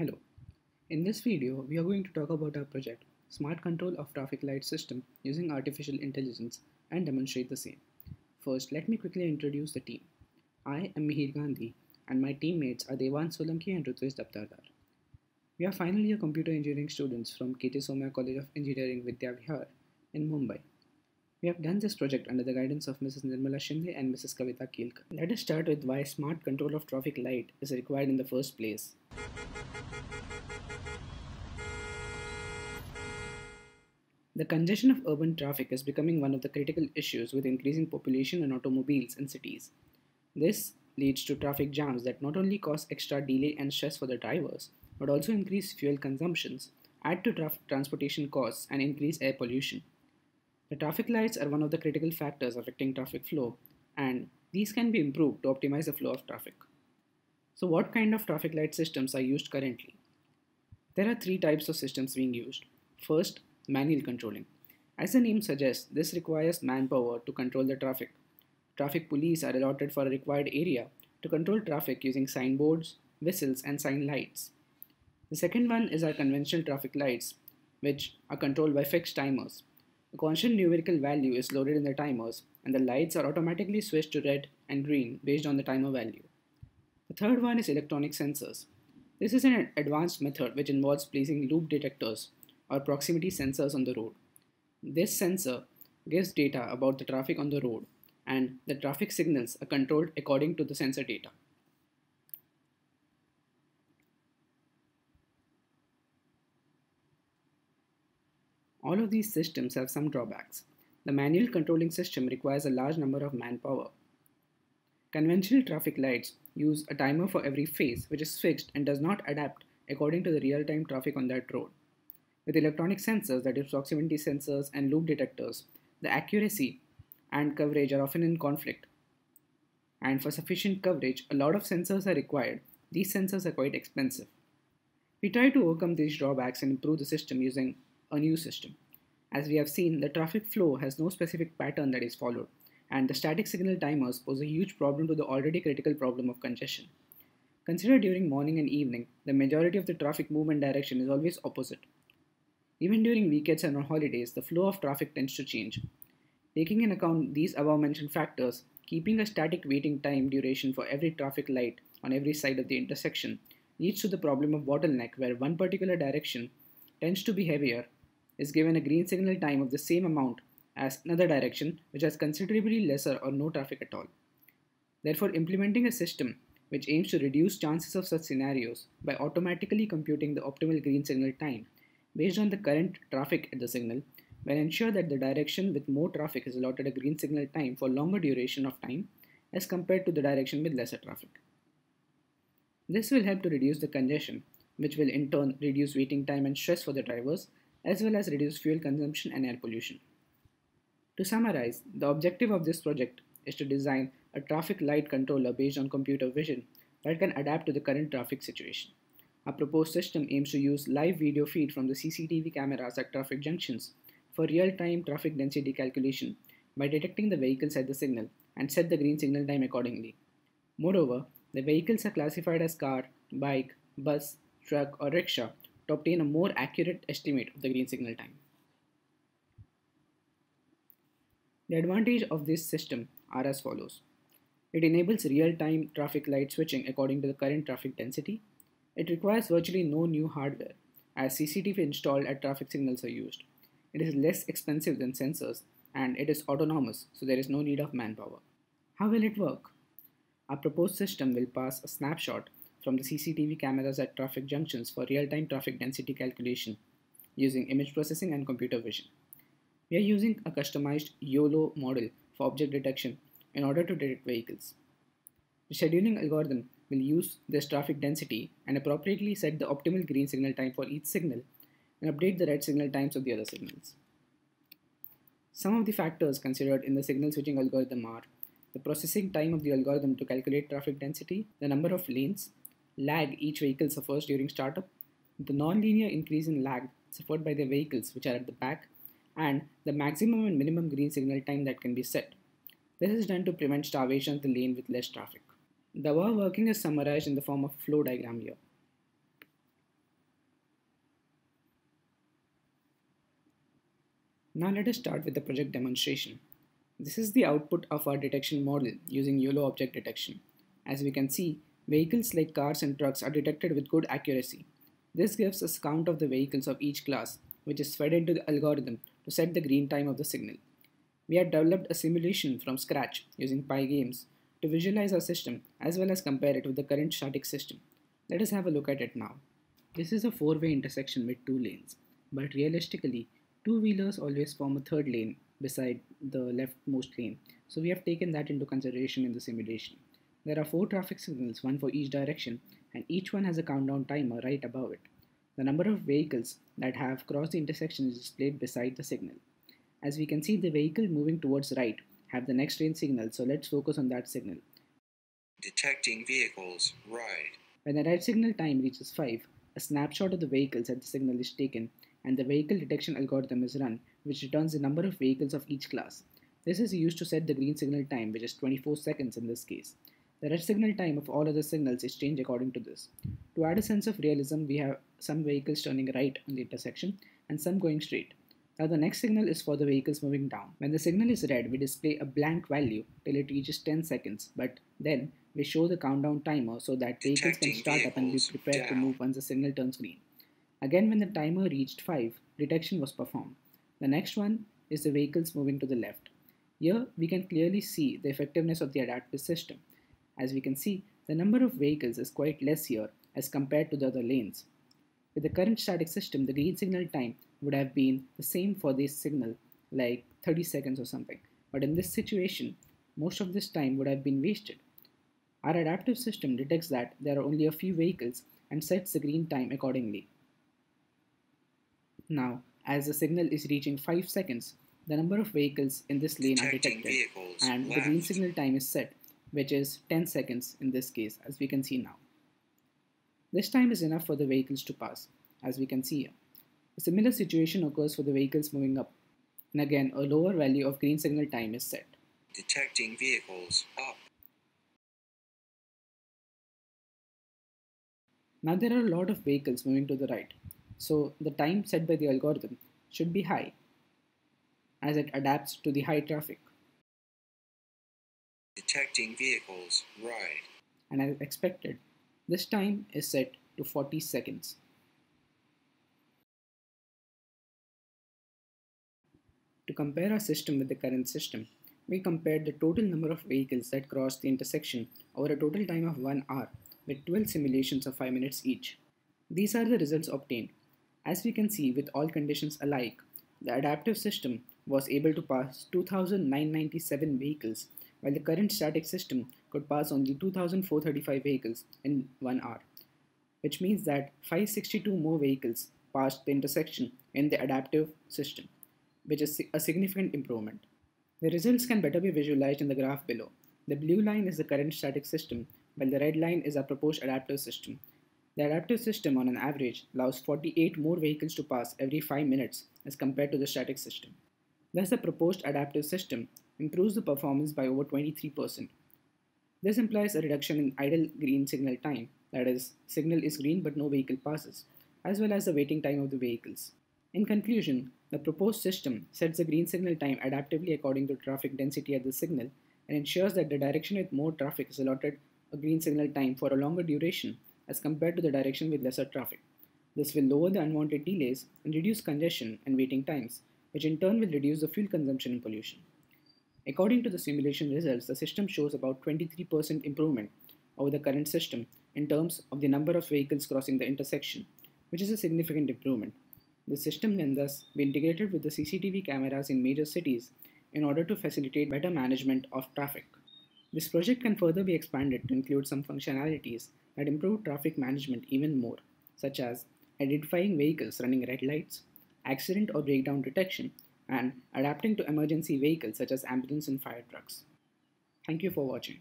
Hello. In this video, we are going to talk about our project, Smart Control of Traffic Light System using Artificial Intelligence and demonstrate the same. First, let me quickly introduce the team. I am Mihir Gandhi and my teammates are Devan Solanki and Rutvesh Daptardar. We are final year computer engineering students from KJ Somaiya College of Engineering Vidya Vihar in Mumbai. We have done this project under the guidance of Mrs. Nirmala Shinde and Mrs. Kavita Kelkar. Let us start with why smart control of traffic light is required in the first place. The congestion of urban traffic is becoming one of the critical issues with increasing population and automobiles in cities. This leads to traffic jams that not only cause extra delay and stress for the drivers, but also increase fuel consumptions, add to transportation costs, and increase air pollution. The traffic lights are one of the critical factors affecting traffic flow, and these can be improved to optimize the flow of traffic. So, what kind of traffic light systems are used currently? There are three types of systems being used. First, manual controlling. As the name suggests, this requires manpower to control the traffic. Traffic police are allotted for a required area to control traffic using signboards, whistles, and sign lights. The second one is our conventional traffic lights, which are controlled by fixed timers. A constant numerical value is loaded in the timers, and the lights are automatically switched to red and green based on the timer value. The third one is electronic sensors. This is an advanced method which involves placing loop detectors or proximity sensors on the road. This sensor gives data about the traffic on the road and the traffic signals are controlled according to the sensor data. All of these systems have some drawbacks. The manual controlling system requires a large number of manpower. Conventional traffic lights use a timer for every phase which is fixed and does not adapt according to the real-time traffic on that road. With electronic sensors, that is proximity sensors and loop detectors, the accuracy and coverage are often in conflict. And for sufficient coverage, a lot of sensors are required. These sensors are quite expensive. We try to overcome these drawbacks and improve the system using a new system. As we have seen, the traffic flow has no specific pattern that is followed, and the static signal timers pose a huge problem to the already critical problem of congestion. Consider during morning and evening, the majority of the traffic movement direction is always opposite. Even during weekends and on holidays, the flow of traffic tends to change. Taking in account these above mentioned factors, keeping a static waiting time duration for every traffic light on every side of the intersection leads to the problem of bottleneck where one particular direction tends to be heavier is given a green signal time of the same amount as another direction which has considerably lesser or no traffic at all. Therefore, implementing a system which aims to reduce chances of such scenarios by automatically computing the optimal green signal time based on the current traffic at the signal will ensure that the direction with more traffic is allotted a green signal time for longer duration of time as compared to the direction with lesser traffic. This will help to reduce the congestion, which will in turn reduce waiting time and stress for the drivers, as well as reduce fuel consumption and air pollution. To summarize, the objective of this project is to design a traffic light controller based on computer vision that can adapt to the current traffic situation. Our proposed system aims to use live video feed from the CCTV cameras at traffic junctions for real-time traffic density calculation by detecting the vehicles at the signal and set the green signal time accordingly. Moreover, the vehicles are classified as car, bike, bus, truck or rickshaw to obtain a more accurate estimate of the green signal time. The advantage of this system are as follows. It enables real-time traffic light switching according to the current traffic density. It requires virtually no new hardware as CCTV installed at traffic signals are used. It is less expensive than sensors and it is autonomous, so there is no need of manpower. How will it work? Our proposed system will pass a snapshot from the CCTV cameras at traffic junctions for real-time traffic density calculation using image processing and computer vision. We are using a customized YOLO model for object detection in order to detect vehicles. The scheduling algorithm will use this traffic density and appropriately set the optimal green signal time for each signal and update the red signal times of the other signals. Some of the factors considered in the signal switching algorithm are the processing time of the algorithm to calculate traffic density, the number of lanes, lag each vehicle suffers during startup, the nonlinear increase in lag suffered by the vehicles which are at the back, and the maximum and minimum green signal time that can be set. This is done to prevent starvation of the lane with less traffic. The way working is summarized in the form of flow diagram here. Now let us start with the project demonstration. This is the output of our detection model using YOLO object detection. As we can see, vehicles like cars and trucks are detected with good accuracy. This gives us count of the vehicles of each class, which is fed into the algorithm to set the green time of the signal. We have developed a simulation from scratch using Pygames to visualize our system as well as compare it with the current static system. Let us have a look at it now. This is a four-way intersection with two lanes, but realistically, two-wheelers always form a third lane beside the leftmost lane, so we have taken that into consideration in the simulation. There are four traffic signals, one for each direction, and each one has a countdown timer right above it. The number of vehicles that have crossed the intersection is displayed beside the signal. As we can see, the vehicle moving towards right have the next range signal, so let's focus on that signal. Detecting vehicles, right. When the right signal time reaches 5, a snapshot of the vehicles at the signal is taken and the vehicle detection algorithm is run, which returns the number of vehicles of each class. This is used to set the green signal time, which is 24 seconds in this case. The red signal time of all other signals is changed according to this. To add a sense of realism, we have some vehicles turning right on the intersection and some going straight. Now the next signal is for the vehicles moving down. When the signal is red, we display a blank value till it reaches 10 seconds, but then we show the countdown timer so that vehicles can start up and be prepared to move once the signal turns green. Again, when the timer reached 5, detection was performed. The next one is the vehicles moving to the left. Here, we can clearly see the effectiveness of the adaptive system. As we can see, the number of vehicles is quite less here as compared to the other lanes. With the current static system, the green signal time would have been the same for this signal, like 30 seconds or something. But in this situation, most of this time would have been wasted. Our adaptive system detects that there are only a few vehicles and sets the green time accordingly. Now, as the signal is reaching 5 seconds, the number of vehicles in this lane are detected and left. the green signal time is set, which is 10 seconds in this case, as we can see now. This time is enough for the vehicles to pass, as we can see here. A similar situation occurs for the vehicles moving up, and again a lower value of green signal time is set. Detecting vehicles up. Now there are a lot of vehicles moving to the right, so the time set by the algorithm should be high as it adapts to the high traffic. Detecting vehicles right. And as expected, this time is set to 40 seconds. To compare our system with the current system, we compared the total number of vehicles that crossed the intersection over a total time of 1 hour with 12 simulations of 5 minutes each. These are the results obtained. As we can see with all conditions alike, the adaptive system was able to pass 2,997 vehicles while the current static system could pass only 2,435 vehicles in 1 hour, which means that 562 more vehicles passed the intersection in the adaptive system which is a significant improvement. The results can better be visualized in the graph below. The blue line is the current static system, while the red line is our proposed adaptive system. The adaptive system, on an average, allows 48 more vehicles to pass every 5 minutes as compared to the static system. Thus, the proposed adaptive system improves the performance by over 23%. This implies a reduction in idle green signal time, that is, signal is green but no vehicle passes, as well as the waiting time of the vehicles. In conclusion, the proposed system sets the green signal time adaptively according to traffic density at the signal and ensures that the direction with more traffic is allotted a green signal time for a longer duration as compared to the direction with lesser traffic. This will lower the unwanted delays and reduce congestion and waiting times, which in turn will reduce the fuel consumption and pollution. According to the simulation results, the system shows about 23% improvement over the current system in terms of the number of vehicles crossing the intersection, which is a significant improvement. The system can thus be integrated with the CCTV cameras in major cities in order to facilitate better management of traffic. This project can further be expanded to include some functionalities that improve traffic management even more, such as identifying vehicles running red lights, accident or breakdown detection, and adapting to emergency vehicles such as ambulance and fire trucks. Thank you for watching.